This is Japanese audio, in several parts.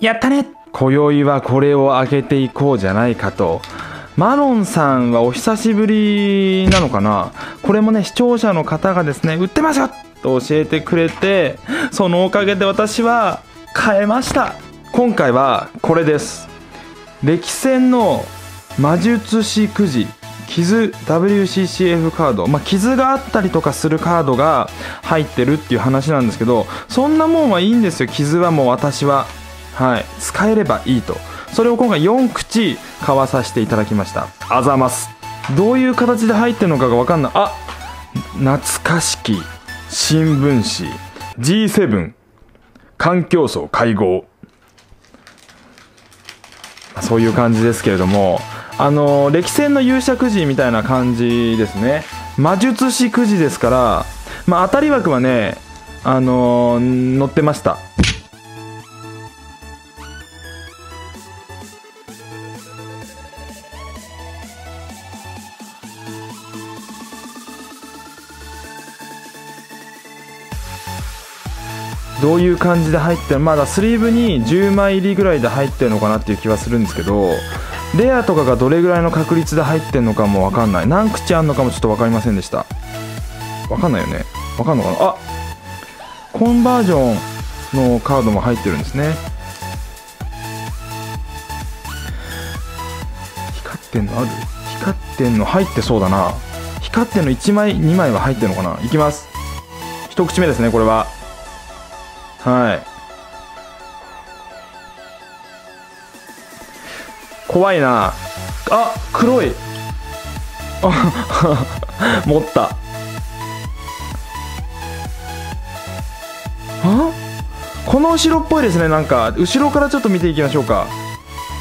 やったね。今宵はこれを開けていこうじゃないかと。マロンさんはお久しぶりなのかな。これもね視聴者の方がですね売ってますよと教えてくれてそのおかげで私は買えました。今回はこれです。歴戦の魔術師くじ。傷 WCCF カード、まあ、傷があったりとかするカードが入ってるっていう話なんですけどそんなもんはいいんですよ。傷はもう私は。はい。使えればいいと。それを今回4口買わさせていただきました。あざます。どういう形で入ってるのかが分かんない。あ懐かしき新聞紙。G7 環境層会合。そういう感じですけれどもあの歴戦の勇者くじみたいな感じですね。魔術師くじですからまあ当たり枠はねあの載ってました。どういう感じで入ってまだスリーブに10枚入りぐらいで入ってるのかなっていう気はするんですけどレアとかがどれぐらいの確率で入ってるのかも分かんない。何口あんのかもちょっと分かりませんでした。分かんないよね。分かんのかな？あコンバージョンのカードも入ってるんですね。光ってんのある？光ってんの入ってそうだな。光ってんの1枚2枚は入ってるのかな？いきます。一口目ですねこれは。はい。怖いな。あ黒い。持った。あ？この後ろっぽいですねなんか。後ろからちょっと見ていきましょうか。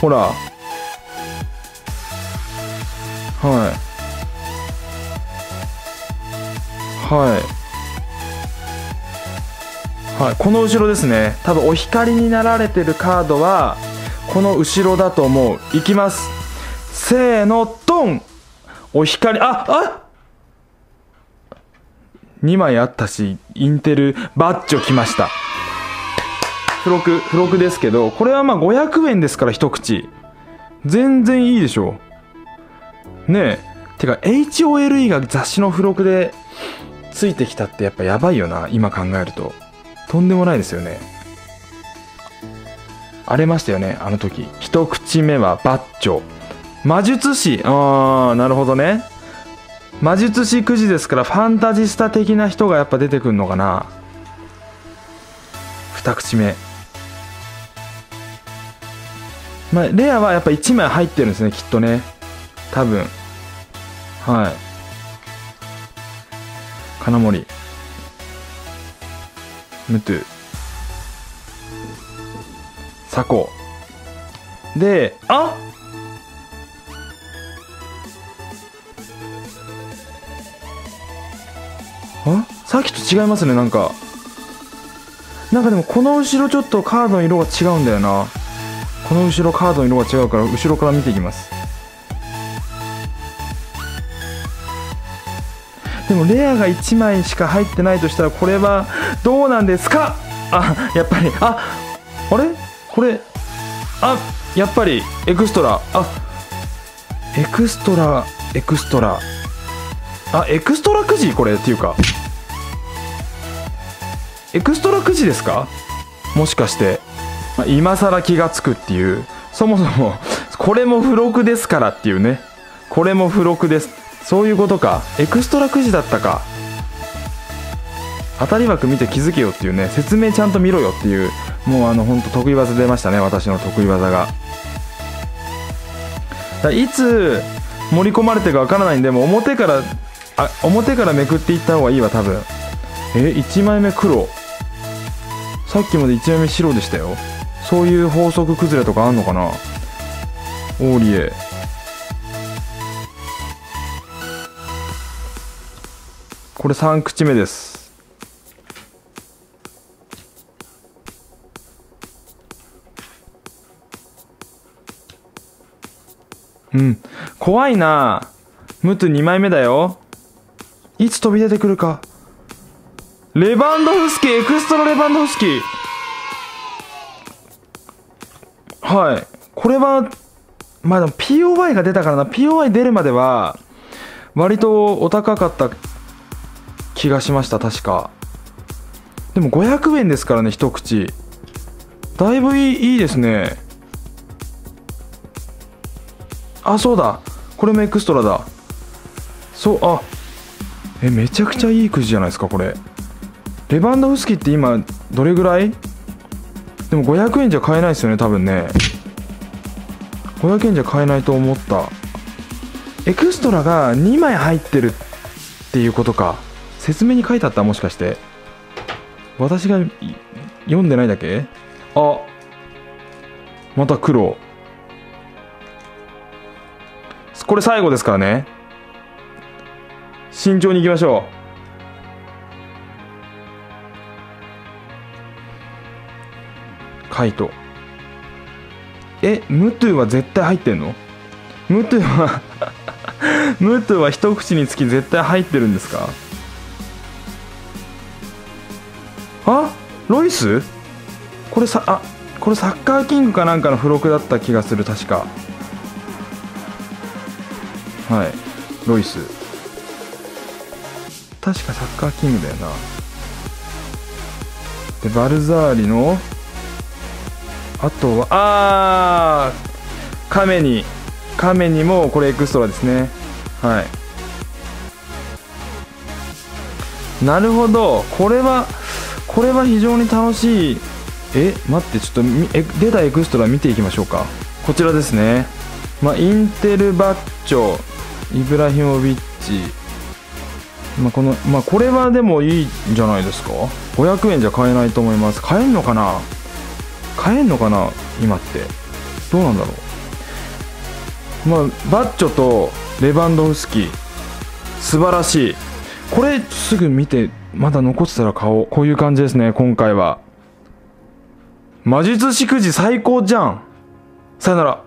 ほら。はい。はい。はい、この後ろですね。多分お光になられてるカードはこの後ろだと思ういきます。せーのドン！お光ああ2枚あったしインテルバッジョ来ました。付録付録ですけどこれはまあ500円ですから一口。全然いいでしょう。ねえ。てか HOLE が雑誌の付録でついてきたってやっぱやばいよな今考えると。とんでもないですよね。荒れましたよねあの時。一口目はバッチョ。魔術師。ああなるほどね。魔術師くじですからファンタジスタ的な人がやっぱ出てくるのかな。二口目。まあレアはやっぱ1枚入ってるんですねきっとね。多分。はい。金森。ムトゥ。サコ。であ？あ？さっきと違いますねなんか。なんかでもこの後ろちょっとカードの色が違うんだよな。この後ろカードの色が違うから後ろから見ていきます。でもレアが1枚しか入ってないとしたらこれはどうなんですか？あやっぱりあこれあやっぱりエクストラ。あエクストラエクストラ。あエクストラくじ？これっていうか。エクストラくじですか？もしかして、まあ、今更気が付くっていう。そもそもこれも付録ですからっていうね。これも付録です。そういうことか。エクストラくじだったか。当たり枠見て気づけよっていうね。説明ちゃんと見ろよっていう。もうあの本当得意技出ましたね私の得意技が。いつ盛り込まれてるかわからないんでも表からあ表からめくっていった方がいいわ多分。え1枚目黒。さっきまで1枚目白でしたよ。そういう法則崩れとかあんのかな？オーリエこれ3口目です。うん。怖いな。ムトゥ2枚目だよ。いつ飛び出てくるか。レバンドフスキ。ーエクストラレバンドフスキ。ーはい。これはまあでも POY が出たからな。POY 出るまでは割とお高かった気がしました確か。でも500円ですからね一口。だいぶいいですね。あそうだ。これもエクストラだ。そうあ。えめちゃくちゃいいくじじゃないですかこれ。レバンドフスキって今どれぐらい？でも500円じゃ買えないですよね多分ね。500円じゃ買えないと思った。エクストラが2枚入ってるっていうことか。説明に書いてあったもしかして。私が読んでないだけ？あ。また黒これ最後ですからね。慎重にいきましょう。カイト。えムトゥは絶対入ってんの？ムトゥは ムトゥは一口につき絶対入ってるんですか？あロイス？これさあこれサッカーキングかなんかの付録だった気がする確か。はい。ロイス。確かサッカーキングだよな。でバルザーリのあとはあーカメにカメにもこれエクストラですね。はい。なるほど。これはこれは非常に楽しい。え待ってちょっと出たエクストラ見ていきましょうか。こちらですね。まあ、インテルバッチョ。イブラヒモビッチ。まあ、このまあ、これはでもいいんじゃないですか？500円じゃ買えないと思います。買えんのかな？買えんのかな？今って。どうなんだろう？まあバッチョとレバンドフスキ。ー素晴らしい。これすぐ見てまだ残ってたら買おう。こういう感じですね今回は。魔術師くじ最高じゃん。さよなら。